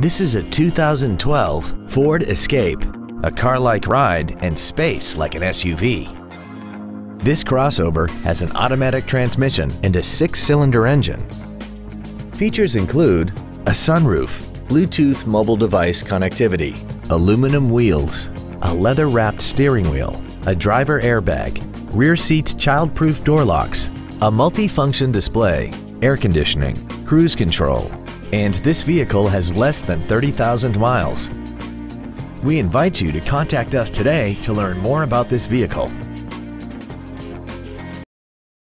This is a 2012 Ford Escape, a car-like ride and space like an SUV. This crossover has an automatic transmission and a six-cylinder engine. Features include a sunroof, Bluetooth mobile device connectivity, aluminum wheels, a leather-wrapped steering wheel, a driver airbag, rear seat child-proof door locks, a multi-function display, air conditioning, cruise control, and this vehicle has less than 30,000 miles. We invite you to contact us today to learn more about this vehicle.